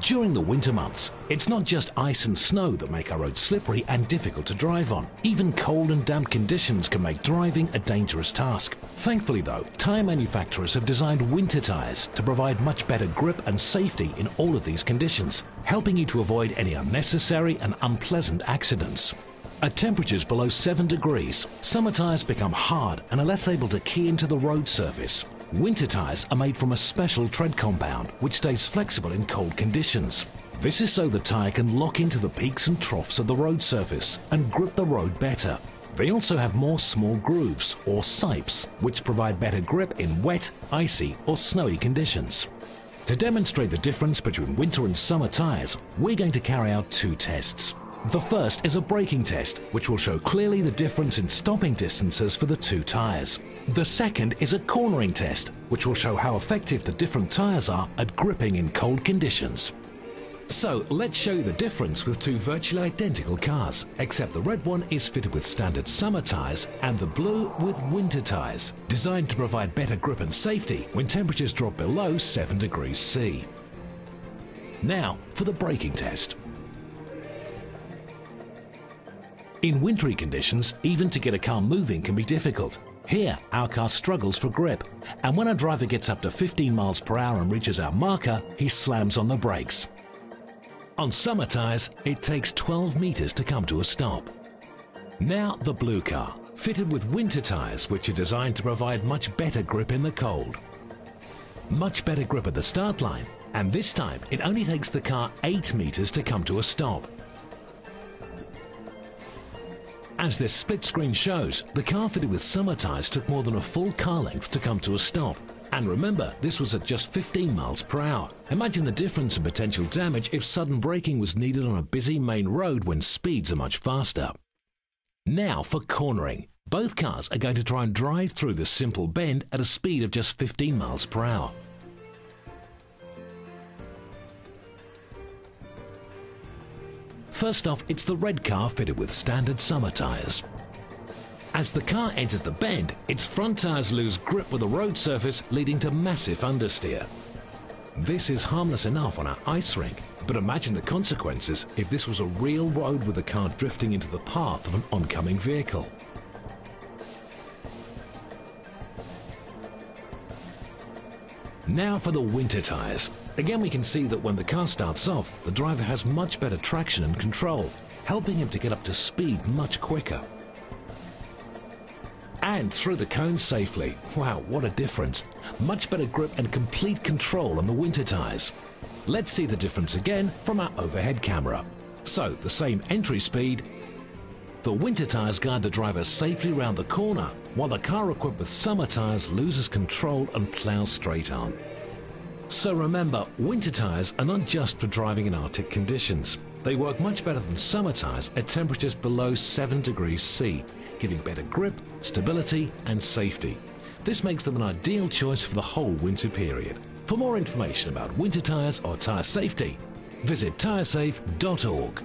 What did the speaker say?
During the winter months, it's not just ice and snow that make our roads slippery and difficult to drive on. Even cold and damp conditions can make driving a dangerous task. Thankfully though, tyre manufacturers have designed winter tyres to provide much better grip and safety in all of these conditions, helping you to avoid any unnecessary and unpleasant accidents. At temperatures below 7 degrees, summer tyres become hard and are less able to key into the road surface. Winter tyres are made from a special tread compound which stays flexible in cold conditions. This is so the tyre can lock into the peaks and troughs of the road surface and grip the road better. They also have more small grooves, or sipes, which provide better grip in wet, icy or snowy conditions. To demonstrate the difference between winter and summer tyres, we're going to carry out two tests. The first is a braking test, which will show clearly the difference in stopping distances for the two tyres. The second is a cornering test, which will show how effective the different tyres are at gripping in cold conditions. So let's show you the difference with two virtually identical cars, except the red one is fitted with standard summer tyres and the blue with winter tyres, designed to provide better grip and safety when temperatures drop below 7 degrees C. Now for the braking test. In wintry conditions, even to get a car moving can be difficult. Here, our car struggles for grip, and when a driver gets up to 15 miles per hour and reaches our marker, he slams on the brakes. On summer tyres, it takes 12 metres to come to a stop. Now the blue car, fitted with winter tyres which are designed to provide much better grip in the cold. Much better grip at the start line, and this time it only takes the car 8 metres to come to a stop. As this split screen shows, the car fitted with summer tyres took more than a full car length to come to a stop. And remember, this was at just 15 miles per hour. Imagine the difference in potential damage if sudden braking was needed on a busy main road when speeds are much faster. Now for cornering. Both cars are going to try and drive through the simple bend at a speed of just 15 miles per hour. First off, it's the red car fitted with standard summer tyres. As the car enters the bend, its front tyres lose grip with the road surface, leading to massive understeer. This is harmless enough on our ice rink, but imagine the consequences if this was a real road with the car drifting into the path of an oncoming vehicle. Now for the winter tyres. Again we can see that when the car starts off, the driver has much better traction and control, helping him to get up to speed much quicker. And through the cone safely. Wow, what a difference. Much better grip and complete control on the winter tyres. Let's see the difference again from our overhead camera. So, the same entry speed, the winter tyres guide the driver safely round the corner, while the car equipped with summer tyres loses control and ploughs straight on. So remember, winter tyres are not just for driving in Arctic conditions. They work much better than summer tyres at temperatures below 7 degrees C, giving better grip, stability and safety. This makes them an ideal choice for the whole winter period. For more information about winter tyres or tyre safety, visit tyresafe.org.